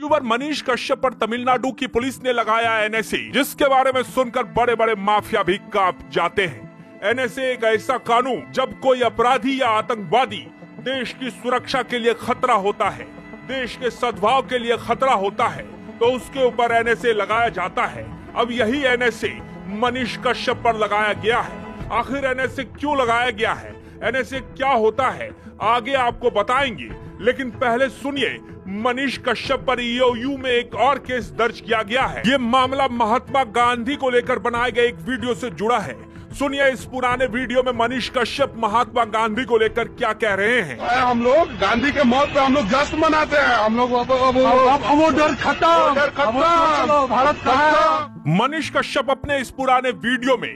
YouTuber Manish Kashyap पर तमिलनाडु की police ने लगाया एनएसए जिसके बारे में सुनकर बड़े बड़े माफिया भी काँप जाते हैं। एनएसए एक ऐसा कानून, जब कोई अपराधी या आतंकवादी देश की सुरक्षा के लिए खतरा होता है, देश के सद्भाव के लिए खतरा होता है तो उसके ऊपर एनएसए लगाया जाता है। अब यही एनएसए मनीष कश्यप पर लगाया गया है। आखिर एनएसए क्यों लगाया गया है? एनएसए क्या होता है? आगे आपको बताएँगे। लेकिन पहले सुनिए मनीष कश्यप पर ईओयू में एक और केस दर्ज किया गया है। ये मामला महात्मा गांधी को लेकर बनाए गए एक वीडियो से जुड़ा है। सुनिए इस पुराने वीडियो में मनीष कश्यप महात्मा गांधी को लेकर क्या कह रहे हैं। हम लोग गांधी के मौत पे हम लोग जश्न मनाते हैं। हम लोग अब अब अब अब वो डर खत्म। भारत मनीष कश्यप अपने इस पुराने वीडियो में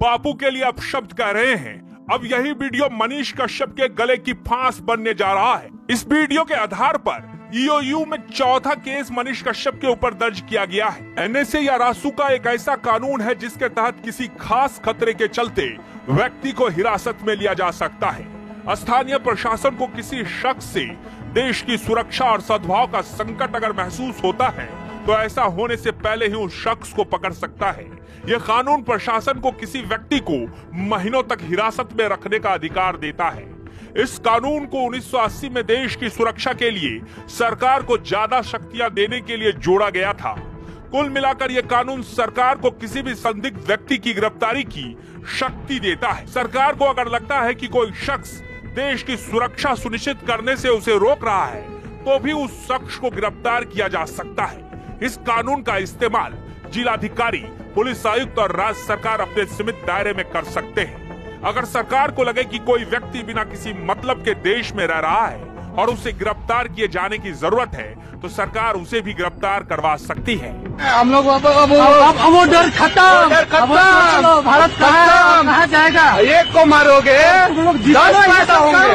बापू के लिए अपशब्द कह रहे हैं। अब यही वीडियो मनीष कश्यप के गले की फांस बनने जा रहा है। इस वीडियो के आधार पर ईओयू में चौथा केस मनीष कश्यप के ऊपर दर्ज किया गया है। एनएसए या रासू का एक ऐसा कानून है जिसके तहत किसी खास खतरे के चलते व्यक्ति को हिरासत में लिया जा सकता है। स्थानीय प्रशासन को किसी शख्स से देश की सुरक्षा और सद्भाव का संकट अगर महसूस होता है तो ऐसा होने से पहले ही उस शख्स को पकड़ सकता है। यह कानून प्रशासन को किसी व्यक्ति को महीनों तक हिरासत में रखने का अधिकार देता है। इस कानून को 1980 में देश की सुरक्षा के लिए सरकार को ज़्यादा शक्तियाँ देने के लिए जोड़ा गया था। कुल मिलाकर यह कानून सरकार को किसी भी संदिग्ध व्यक्ति की गिरफ्तारी की शक्ति देता है। सरकार को अगर लगता है कि कोई शख्स देश की सुरक्षा सुनिश्चित करने से उसे रोक रहा है तो भी उस शख्स को गिरफ़्तार किया जा सकता है। इस कानून का इस्तेमाल जिलाधिकारी, पुलिस आयुक्त और राज्य सरकार अपने सीमित दायरे में कर सकते हैं। अगर सरकार को लगे कि कोई व्यक्ति बिना किसी मतलब के देश में रह रहा है और उसे गिरफ़्तार किए जाने की ज़रूरत है तो सरकार उसे भी गिरफ़्तार करवा सकती है हम लोग अब अब अब अब वो डर खत्म खत्म। भारत का खत्म। कहाँ जाएगा एक को मारोगे तुम लोग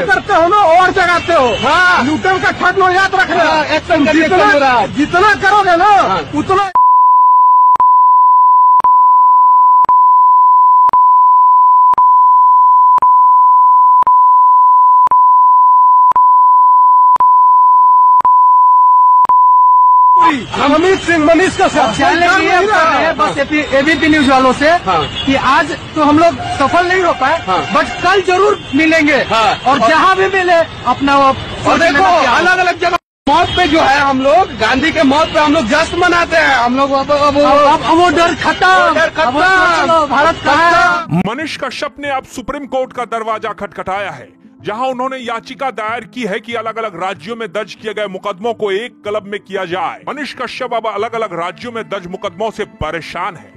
करते हो ना और जगाते हो हाँ। लूटन का खत्म याद रखना हाँ, करिए, जितना करोगे ना हाँ। उतना अमित सिंह मनीष का हैं बस एबीपी न्यूज़ वालों से हाँ। कि आज तो हम लोग सफल नहीं हो पाए हाँ। बट कल ज़रूर मिलेंगे। हाँ। और जहाँ भी मिले अपना वो और देखो अलग अलग जगह मौत पे जो है हम लोग गांधी के मौत पे हम लोग जश्न मनाते हैं। हम लोग अब अब अब अब- अब वो डर खत्म। भारत का है? मनीष कश्यप ने अब सुप्रीम कोर्ट का दरवाज़ा खटखटाया है। जहाँ उन्होंने याचिका दायर की है कि अलग अलग राज्यों में दर्ज किए गए मुकदमों को एक क्लब में किया जाए। मनीष कश्यप अब अलग अलग राज्यों में दर्ज मुकदमों से परेशान है।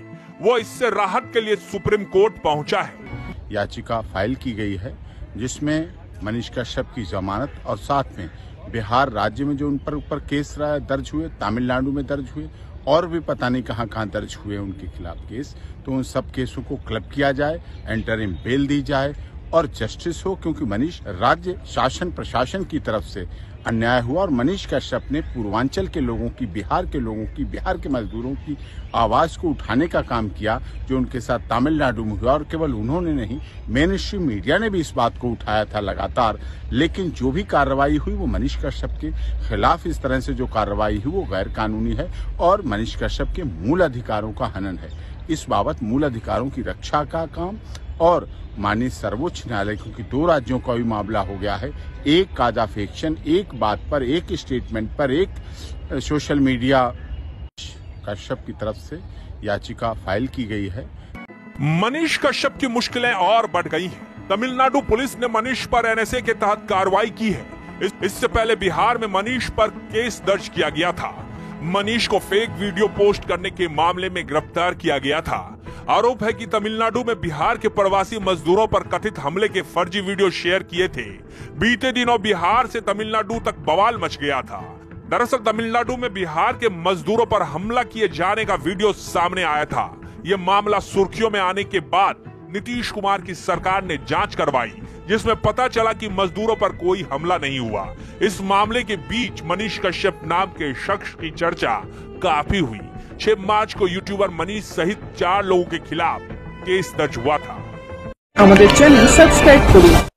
वो इससे राहत के लिए सुप्रीम कोर्ट पहुँचा है। याचिका फ़ाइल की गई है, जिसमें मनीष कश्यप की जमानत और साथ में बिहार राज्य में जो उन पर ऊपर केस दर्ज हुए, तमिलनाडु में दर्ज हुए, और भी पता नहीं कहाँ कहाँ दर्ज हुए उनके खिलाफ केस तो उन सब केसों को क्लब किया जाए, एंटरिम बेल दी जाए और जस्टिस हो, क्योंकि मनीष राज्य शासन प्रशासन की तरफ़ से अन्याय हुआ और मनीष कश्यप ने पूर्वांचल के लोगों की, बिहार के लोगों की, बिहार के मजदूरों की आवाज़ को उठाने का काम किया, जो उनके साथ तमिलनाडु में हुआ, और केवल उन्होंने नहीं मेन स्ट्रीम मीडिया ने भी इस बात को उठाया था लगातार। लेकिन जो भी कार्रवाई हुई, वो मनीष कश्यप के खिलाफ इस तरह से जो कार्रवाई हुई, वो गैर कानूनी है, और मनीष कश्यप के मूल अधिकारों का हनन है। इस बाबत मूल अधिकारों की रक्षा का काम और माननीय सर्वोच्च न्यायालय क्योंकि दो राज्यों का भी मामला हो गया है एक काज ऑफ़ एक्शन एक बात पर एक स्टेटमेंट पर एक सोशल मीडिया कश्यप की तरफ़ से याचिका फ़ाइल की गई है। मनीष कश्यप की मुश्किलें और बढ़ गई हैं। तमिलनाडु पुलिस ने मनीष पर एनएसए के तहत कार्रवाई की है। इस, इससे पहले बिहार में मनीष पर केस दर्ज किया गया था। मनीष को फेक वीडियो पोस्ट करने के मामले में गिरफ़्तार किया गया था। आरोप है कि तमिलनाडु में बिहार के प्रवासी मजदूरों पर कथित हमले के फर्जी वीडियो शेयर किए थे। बीते दिनों बिहार से तमिलनाडु तक बवाल मच गया था। दरअसल तमिलनाडु में बिहार के मजदूरों पर हमला किए जाने का वीडियो सामने आया था। यह मामला सुर्खियों में आने के बाद नीतीश कुमार की सरकार ने जाँच करवाई, जिसमें पता चला कि मजदूरों पर कोई हमला नहीं हुआ। इस मामले के बीच मनीष कश्यप नाम के शख्स की चर्चा काफ़ी हुई। 6 मार्च को यूट्यूबर मनीष सहित चार लोगों के खिलाफ केस दर्ज हुआ था। हमारे चैनल सब्सक्राइब करो।